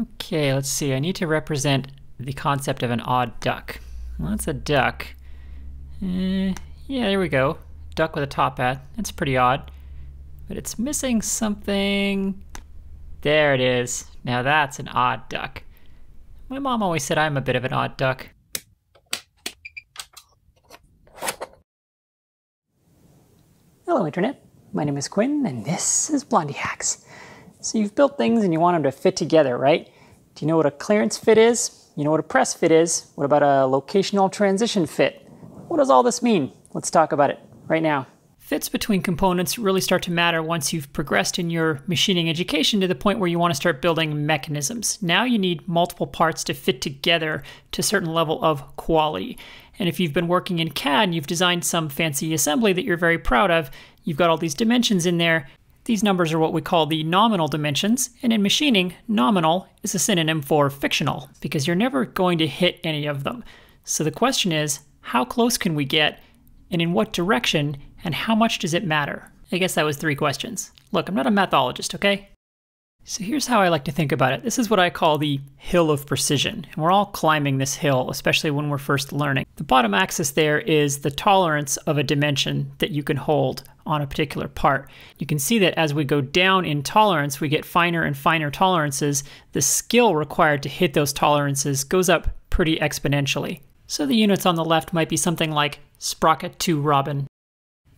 Okay, let's see. I need to represent the concept of an odd duck. Well, that's a duck. Uh, yeah, there we go. Duck with a top hat. That's pretty odd. But it's missing something. There it is. Now that's an odd duck. My mom always said I'm a bit of an odd duck. Hello, Internet. My name is Quinn, and this is Blondihacks. So you've built things and you want them to fit together, right? Do you know what a clearance fit is? You know what a press fit is? What about a locational transition fit? What does all this mean? Let's talk about it right now. Fits between components really start to matter once you've progressed in your machining education to the point where you want to start building mechanisms. Now you need multiple parts to fit together to a certain level of quality. And if you've been working in CAD and you've designed some fancy assembly that you're very proud of, you've got all these dimensions in there. These numbers are what we call the nominal dimensions, and in machining, nominal is a synonym for fictional, because you're never going to hit any of them. So the question is, how close can we get, and in what direction, and how much does it matter? I guess that was three questions. Look, I'm not a mathologist, okay? So here's how I like to think about it. This is what I call the hill of precision. And we're all climbing this hill, especially when we're first learning. The bottom axis there is the tolerance of a dimension that you can hold on a particular part. You can see that as we go down in tolerance, we get finer and finer tolerances. The skill required to hit those tolerances goes up pretty exponentially. So the units on the left might be something like sprocket 2 Robin,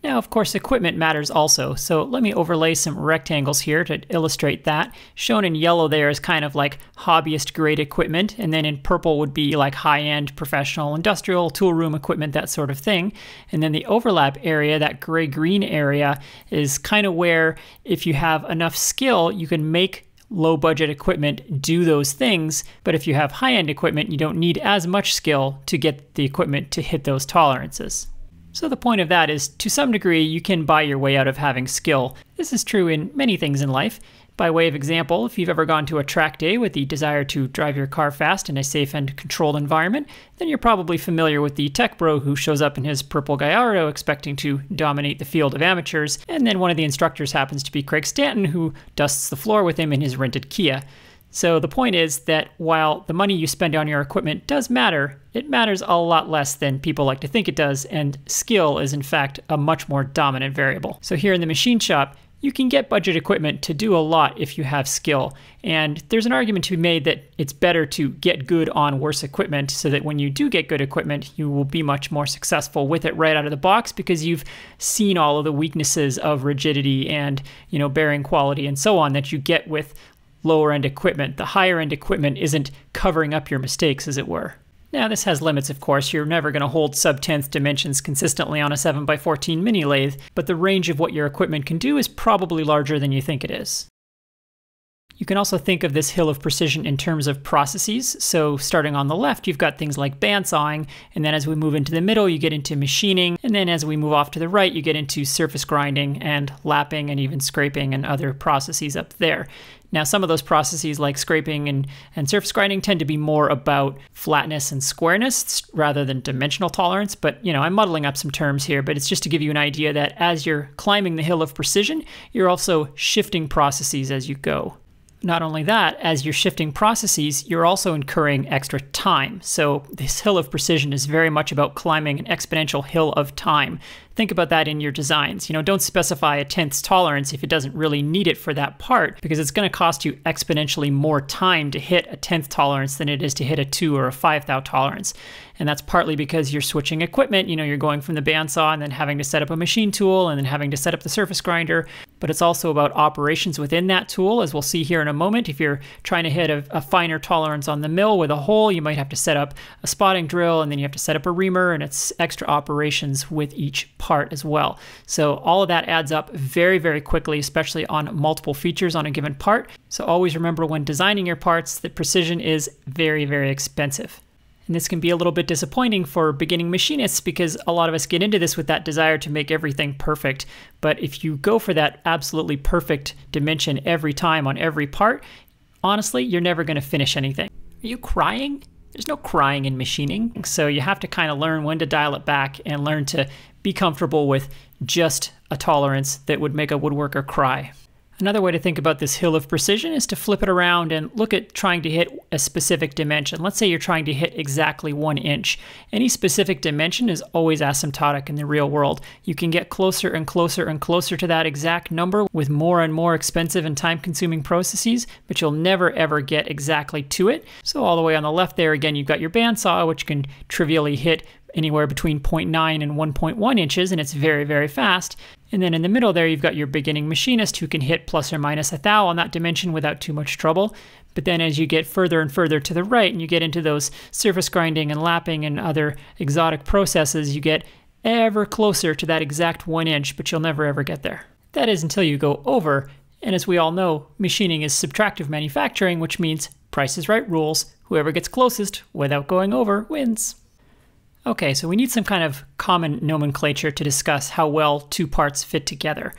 now, of course, equipment matters also, so let me overlay some rectangles here to illustrate that. Shown in yellow there is kind of like hobbyist grade equipment, and then in purple would be like high-end professional industrial tool room equipment, that sort of thing. And then the overlap area, that gray-green area, is kind of where if you have enough skill, you can make low budget equipment do those things, but if you have high end equipment, you don't need as much skill to get the equipment to hit those tolerances. So the point of that is, to some degree, you can buy your way out of having skill. This is true in many things in life. By way of example, if you've ever gone to a track day with the desire to drive your car fast in a safe and controlled environment, then you're probably familiar with the tech bro who shows up in his purple Gallardo expecting to dominate the field of amateurs, and then one of the instructors happens to be Craig Stanton who dusts the floor with him in his rented Kia. So the point is that while the money you spend on your equipment does matter, it matters a lot less than people like to think it does, and skill is in fact a much more dominant variable. So here in the machine shop, you can get budget equipment to do a lot if you have skill. And there's an argument to be made that it's better to get good on worse equipment so that when you do get good equipment, you will be much more successful with it right out of the box because you've seen all of the weaknesses of rigidity and, you know, bearing quality and so on that you get with lower end equipment. The higher end equipment isn't covering up your mistakes, as it were. Now, this has limits, of course. You're never going to hold sub 10th dimensions consistently on a 7x14 mini lathe, but the range of what your equipment can do is probably larger than you think it is. You can also think of this hill of precision in terms of processes. So starting on the left, you've got things like bandsawing, and then as we move into the middle, you get into machining, and then as we move off to the right, you get into surface grinding and lapping and even scraping and other processes up there. Now, some of those processes like scraping and, and surface grinding tend to be more about flatness and squareness rather than dimensional tolerance. But, you know, I'm muddling up some terms here, but it's just to give you an idea that as you're climbing the hill of precision, you're also shifting processes as you go. Not only that, as you're shifting processes, you're also incurring extra time. So, this hill of precision is very much about climbing an exponential hill of time think about that in your designs. You know, don't specify a tenths tolerance if it doesn't really need it for that part, because it's going to cost you exponentially more time to hit a tenth tolerance than it is to hit a two or a five thou tolerance. And that's partly because you're switching equipment. You know, you're going from the bandsaw and then having to set up a machine tool and then having to set up the surface grinder. But it's also about operations within that tool, as we'll see here in a moment. If you're trying to hit a, a finer tolerance on the mill with a hole, you might have to set up a spotting drill and then you have to set up a reamer, and it's extra operations with each part as well. So all of that adds up very, very quickly, especially on multiple features on a given part. So always remember when designing your parts that precision is very, very expensive. And this can be a little bit disappointing for beginning machinists because a lot of us get into this with that desire to make everything perfect. But if you go for that absolutely perfect dimension every time on every part, honestly, you're never going to finish anything. Are you crying? There's no crying in machining. So you have to kind of learn when to dial it back and learn to be comfortable with just a tolerance that would make a woodworker cry. Another way to think about this hill of precision is to flip it around and look at trying to hit a specific dimension. Let's say you're trying to hit exactly one inch. Any specific dimension is always asymptotic in the real world. You can get closer and closer and closer to that exact number with more and more expensive and time consuming processes, but you'll never ever get exactly to it. So all the way on the left there, again, you've got your bandsaw, which can trivially hit anywhere between 0.9 and 1.1 inches, and it's very, very fast. And then in the middle there, you've got your beginning machinist who can hit plus or minus a thou on that dimension without too much trouble. But then as you get further and further to the right and you get into those surface grinding and lapping and other exotic processes, you get ever closer to that exact one inch, but you'll never ever get there. That is until you go over. And as we all know, machining is subtractive manufacturing, which means price is right rules. Whoever gets closest without going over wins. Okay, so we need some kind of common nomenclature to discuss how well two parts fit together.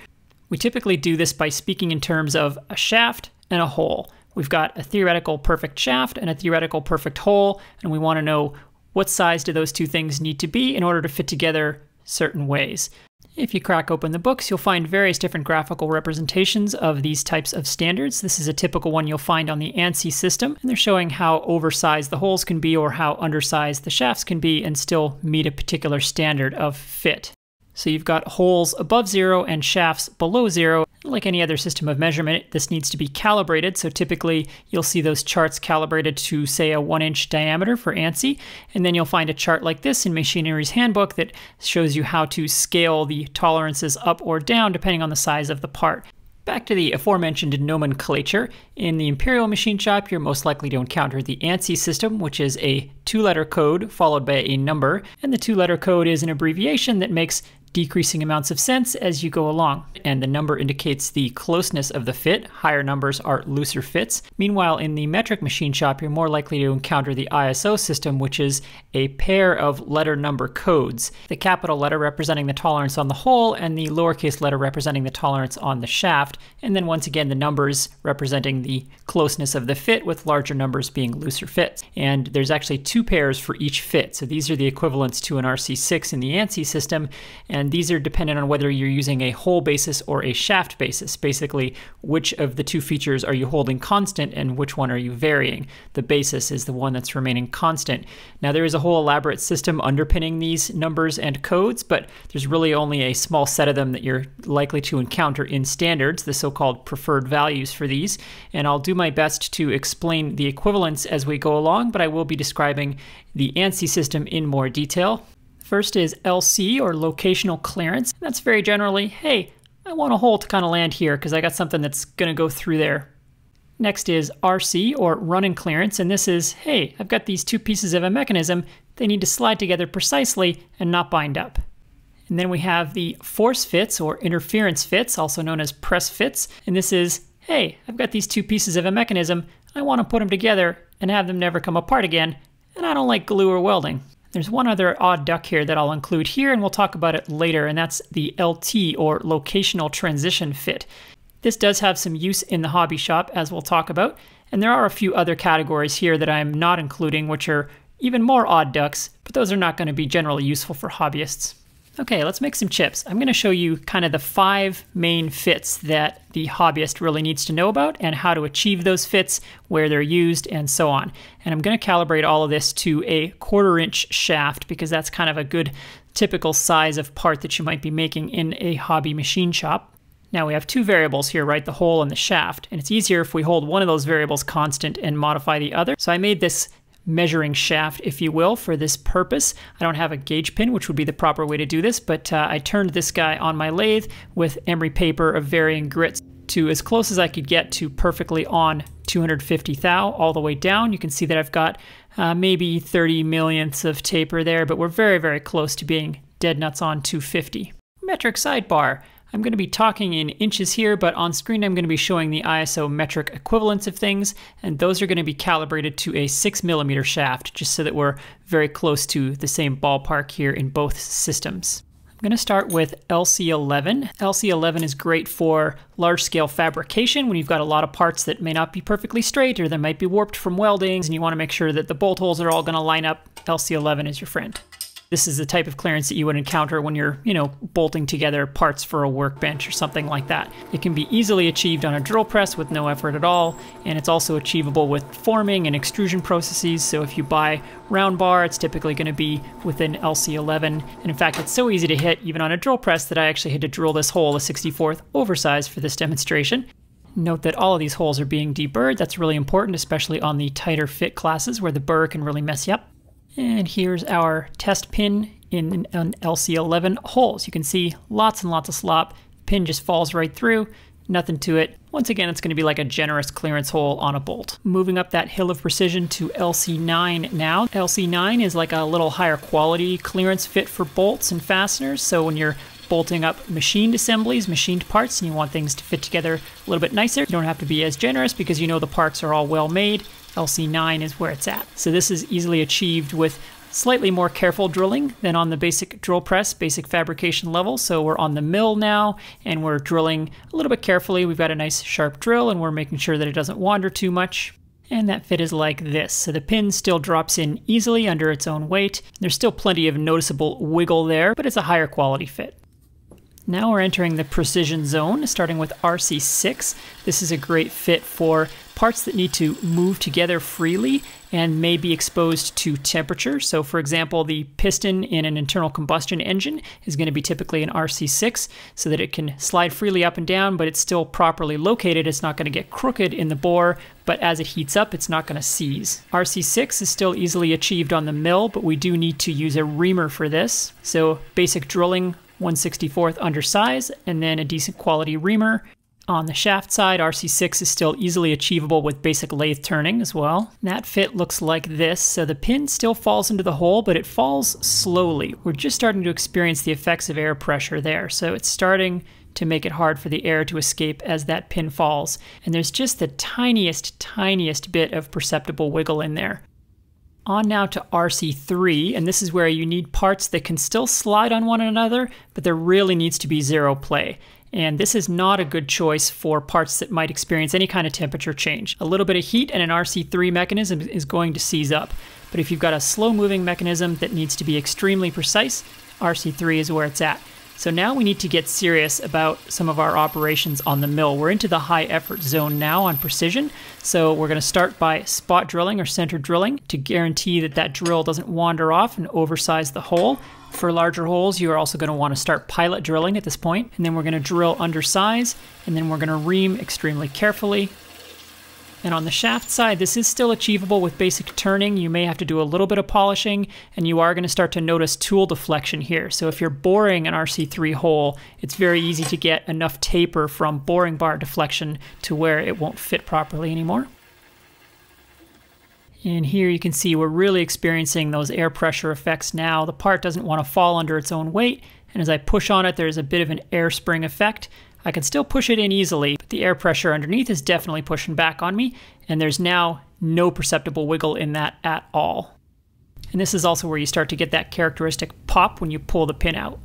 We typically do this by speaking in terms of a shaft and a hole. We've got a theoretical perfect shaft and a theoretical perfect hole, and we want to know what size do those two things need to be in order to fit together certain ways. If you crack open the books, you'll find various different graphical representations of these types of standards. This is a typical one you'll find on the ANSI system, and they're showing how oversized the holes can be or how undersized the shafts can be and still meet a particular standard of fit. So you've got holes above zero and shafts below zero. Like any other system of measurement, this needs to be calibrated. So typically you'll see those charts calibrated to say a one inch diameter for ANSI. And then you'll find a chart like this in Machinery's handbook that shows you how to scale the tolerances up or down depending on the size of the part. Back to the aforementioned nomenclature. In the Imperial machine shop, you're most likely to encounter the ANSI system, which is a two letter code followed by a number. And the two letter code is an abbreviation that makes decreasing amounts of sense as you go along. And the number indicates the closeness of the fit. Higher numbers are looser fits. Meanwhile, in the metric machine shop, you're more likely to encounter the ISO system, which is a pair of letter number codes. The capital letter representing the tolerance on the hole and the lowercase letter representing the tolerance on the shaft. And then once again, the numbers representing the closeness of the fit with larger numbers being looser fits. And there's actually two pairs for each fit. So these are the equivalents to an RC6 in the ANSI system. And and these are dependent on whether you're using a hole basis or a shaft basis. Basically, which of the two features are you holding constant and which one are you varying? The basis is the one that's remaining constant. Now, there is a whole elaborate system underpinning these numbers and codes, but there's really only a small set of them that you're likely to encounter in standards, the so called preferred values for these. And I'll do my best to explain the equivalence as we go along, but I will be describing the ANSI system in more detail. First is LC or locational clearance. That's very generally, hey, I want a hole to kind of land here because I got something that's going to go through there. Next is RC or running clearance, and this is, hey, I've got these two pieces of a mechanism, they need to slide together precisely and not bind up. And then we have the force fits or interference fits, also known as press fits, and this is, hey, I've got these two pieces of a mechanism, I want to put them together and have them never come apart again, and I don't like glue or welding. There's one other odd duck here that I'll include here, and we'll talk about it later, and that's the LT, or Locational Transition Fit. This does have some use in the hobby shop, as we'll talk about, and there are a few other categories here that I'm not including, which are even more odd ducks, but those are not going to be generally useful for hobbyists. Okay, let's make some chips. I'm going to show you kind of the five main fits that the hobbyist really needs to know about and how to achieve those fits, where they're used, and so on. And I'm going to calibrate all of this to a quarter inch shaft because that's kind of a good typical size of part that you might be making in a hobby machine shop. Now we have two variables here, right? The hole and the shaft. And it's easier if we hold one of those variables constant and modify the other. So I made this measuring shaft, if you will, for this purpose. I don't have a gauge pin, which would be the proper way to do this, but uh, I turned this guy on my lathe with emery paper of varying grits to as close as I could get to perfectly on 250 thou all the way down. You can see that I've got uh, maybe 30 millionths of taper there, but we're very, very close to being dead nuts on 250. Metric sidebar. I'm going to be talking in inches here, but on screen I'm going to be showing the ISO metric equivalents of things, and those are going to be calibrated to a 6 millimeter shaft, just so that we're very close to the same ballpark here in both systems. I'm going to start with LC11. LC11 is great for large scale fabrication when you've got a lot of parts that may not be perfectly straight or that might be warped from weldings and you want to make sure that the bolt holes are all going to line up. LC11 is your friend. This is the type of clearance that you would encounter when you're, you know, bolting together parts for a workbench or something like that. It can be easily achieved on a drill press with no effort at all, and it's also achievable with forming and extrusion processes. So if you buy round bar, it's typically going to be within LC11. And in fact, it's so easy to hit even on a drill press that I actually had to drill this hole a 64th oversized for this demonstration. Note that all of these holes are being deburred. That's really important, especially on the tighter fit classes where the burr can really mess you up. And here's our test pin in an LC11 holes. You can see lots and lots of slop. Pin just falls right through, nothing to it. Once again, it's going to be like a generous clearance hole on a bolt. Moving up that hill of precision to LC9 now. LC9 is like a little higher quality clearance fit for bolts and fasteners. So when you're bolting up machined assemblies, machined parts, and you want things to fit together a little bit nicer. You don't have to be as generous because you know the parts are all well made. LC9 is where it's at. So this is easily achieved with slightly more careful drilling than on the basic drill press, basic fabrication level. So we're on the mill now and we're drilling a little bit carefully. We've got a nice sharp drill and we're making sure that it doesn't wander too much. And that fit is like this. So the pin still drops in easily under its own weight. There's still plenty of noticeable wiggle there, but it's a higher quality fit. Now we're entering the precision zone, starting with RC6. This is a great fit for parts that need to move together freely and may be exposed to temperature. So for example, the piston in an internal combustion engine is going to be typically an RC6 so that it can slide freely up and down, but it's still properly located. It's not going to get crooked in the bore, but as it heats up, it's not going to seize. RC6 is still easily achieved on the mill, but we do need to use a reamer for this. So basic drilling 164th undersize, and then a decent quality reamer. On the shaft side, RC6 is still easily achievable with basic lathe turning as well. That fit looks like this, so the pin still falls into the hole, but it falls slowly. We're just starting to experience the effects of air pressure there, so it's starting to make it hard for the air to escape as that pin falls. And there's just the tiniest, tiniest bit of perceptible wiggle in there. On now to RC3, and this is where you need parts that can still slide on one another, but there really needs to be zero play. And this is not a good choice for parts that might experience any kind of temperature change. A little bit of heat and an RC3 mechanism is going to seize up. But if you've got a slow moving mechanism that needs to be extremely precise, RC3 is where it's at. So now we need to get serious about some of our operations on the mill. We're into the high effort zone now on precision. So we're going to start by spot drilling or center drilling to guarantee that that drill doesn't wander off and oversize the hole. For larger holes, you are also going to want to start pilot drilling at this point, and then we're going to drill undersize, and then we're going to ream extremely carefully and on the shaft side, this is still achievable with basic turning. You may have to do a little bit of polishing, and you are going to start to notice tool deflection here. So if you're boring an RC3 hole, it's very easy to get enough taper from boring bar deflection to where it won't fit properly anymore. And here you can see we're really experiencing those air pressure effects now. The part doesn't want to fall under its own weight, and as I push on it, there's a bit of an air spring effect. I can still push it in easily, but the air pressure underneath is definitely pushing back on me, and there's now no perceptible wiggle in that at all. And this is also where you start to get that characteristic pop when you pull the pin out.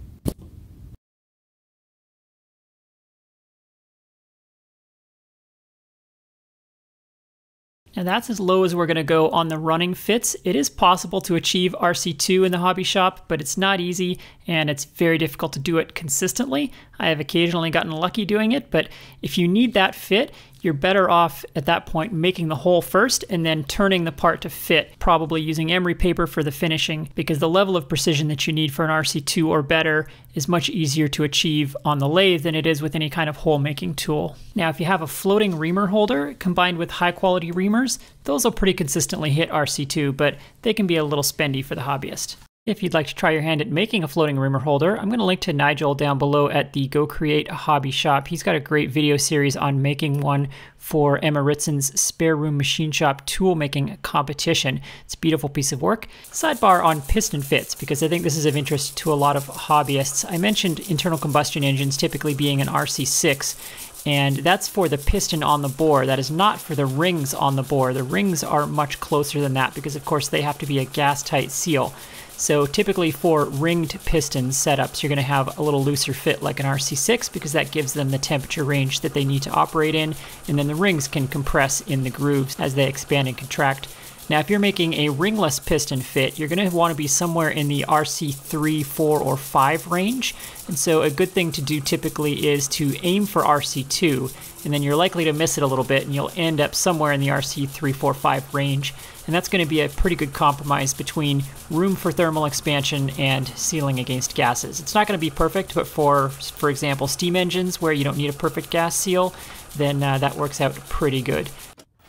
Now that's as low as we're going to go on the running fits. It is possible to achieve RC2 in the hobby shop, but it's not easy and it's very difficult to do it consistently. I have occasionally gotten lucky doing it, but if you need that fit, you're better off at that point making the hole first and then turning the part to fit, probably using emery paper for the finishing, because the level of precision that you need for an RC2 or better is much easier to achieve on the lathe than it is with any kind of hole making tool. Now, if you have a floating reamer holder combined with high quality reamers, those will pretty consistently hit RC2, but they can be a little spendy for the hobbyist. If you'd like to try your hand at making a floating reamer holder, I'm going to link to Nigel down below at the Go Create a Hobby shop. He's got a great video series on making one for Emma Ritzen's Spare Room Machine Shop tool making competition. It's a beautiful piece of work. Sidebar on piston fits, because I think this is of interest to a lot of hobbyists. I mentioned internal combustion engines typically being an RC6, and that's for the piston on the bore. That is not for the rings on the bore. The rings are much closer than that because, of course, they have to be a gas tight seal. So typically for ringed piston setups, you're going to have a little looser fit like an RC6 because that gives them the temperature range that they need to operate in, and then the rings can compress in the grooves as they expand and contract. Now, if you're making a ringless piston fit, you're going to want to be somewhere in the RC3, 4, or 5 range. And so a good thing to do typically is to aim for RC2, and then you're likely to miss it a little bit, and you'll end up somewhere in the RC3, 4, 5 range. And that's going to be a pretty good compromise between room for thermal expansion and sealing against gases. It's not going to be perfect, but for, for example, steam engines where you don't need a perfect gas seal, then uh, that works out pretty good.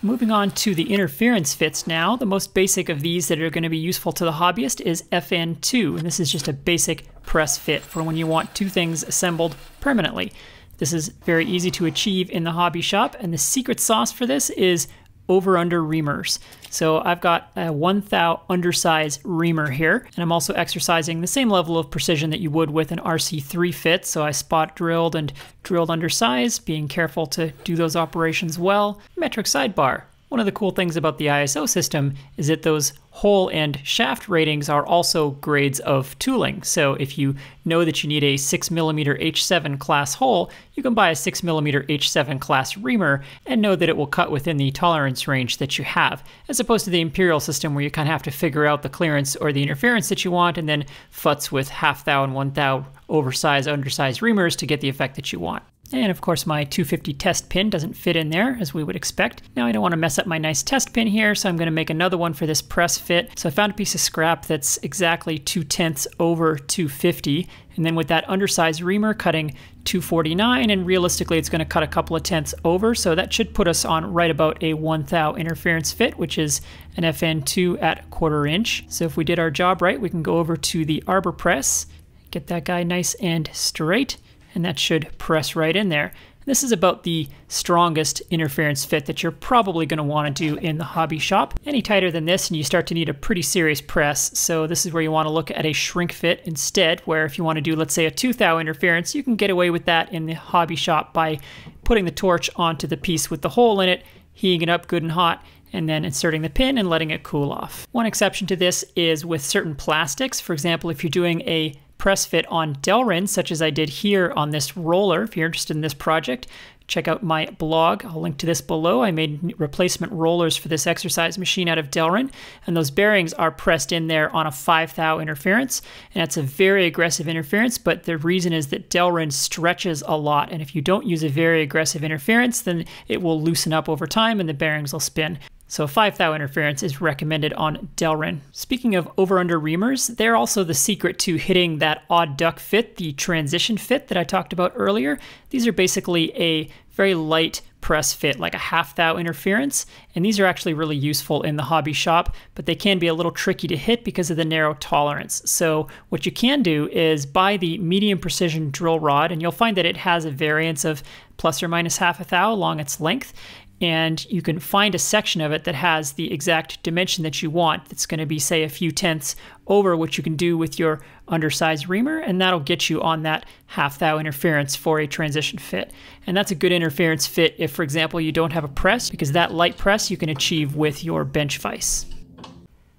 Moving on to the interference fits now, the most basic of these that are going to be useful to the hobbyist is FN2, and this is just a basic press fit for when you want two things assembled permanently. This is very easy to achieve in the hobby shop, and the secret sauce for this is over under reamers. So I've got a 1 thou undersize reamer here, and I'm also exercising the same level of precision that you would with an RC3 fit. So I spot drilled and drilled undersize, being careful to do those operations well. Metric sidebar. One of the cool things about the ISO system is that those hole and shaft ratings are also grades of tooling. So if you know that you need a 6mm H7 class hole, you can buy a 6mm H7 class reamer and know that it will cut within the tolerance range that you have, as opposed to the Imperial system where you kind of have to figure out the clearance or the interference that you want and then futz with half thou and one thou oversized, undersized reamers to get the effect that you want. And of course my 250 test pin doesn't fit in there as we would expect. Now I don't want to mess up my nice test pin here, so I'm going to make another one for this press fit. So I found a piece of scrap that's exactly 2 tenths over 250. And then with that undersized reamer cutting 249, and realistically it's going to cut a couple of tenths over, so that should put us on right about a 1 thou interference fit, which is an FN2 at quarter inch. So if we did our job right, we can go over to the arbor press, get that guy nice and straight and that should press right in there. This is about the strongest interference fit that you're probably going to want to do in the hobby shop. Any tighter than this and you start to need a pretty serious press. So this is where you want to look at a shrink fit instead, where if you want to do, let's say, a 2 thou interference, you can get away with that in the hobby shop by putting the torch onto the piece with the hole in it, heating it up good and hot, and then inserting the pin and letting it cool off. One exception to this is with certain plastics. For example, if you're doing a press fit on Delrin, such as I did here on this roller. If you're interested in this project, check out my blog. I'll link to this below. I made replacement rollers for this exercise machine out of Delrin, and those bearings are pressed in there on a 5 thou interference, and that's a very aggressive interference, but the reason is that Delrin stretches a lot, and if you don't use a very aggressive interference, then it will loosen up over time and the bearings will spin. So 5 thou interference is recommended on Delrin. Speaking of over-under reamers, they're also the secret to hitting that odd duck fit, the transition fit that I talked about earlier. These are basically a very light press fit, like a half thou interference, and these are actually really useful in the hobby shop, but they can be a little tricky to hit because of the narrow tolerance. So what you can do is buy the medium precision drill rod, and you'll find that it has a variance of plus or minus half a thou along its length, and you can find a section of it that has the exact dimension that you want. That's going to be, say, a few tenths over what you can do with your undersized reamer, and that'll get you on that half thou interference for a transition fit. And that's a good interference fit if, for example, you don't have a press, because that light press you can achieve with your bench vise.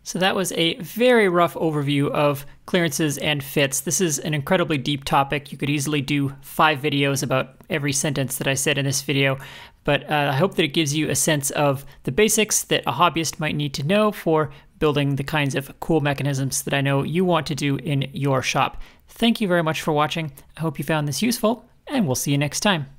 So that was a very rough overview of clearances and fits. This is an incredibly deep topic. You could easily do five videos about every sentence that I said in this video, but uh, I hope that it gives you a sense of the basics that a hobbyist might need to know for building the kinds of cool mechanisms that I know you want to do in your shop. Thank you very much for watching. I hope you found this useful, and we'll see you next time.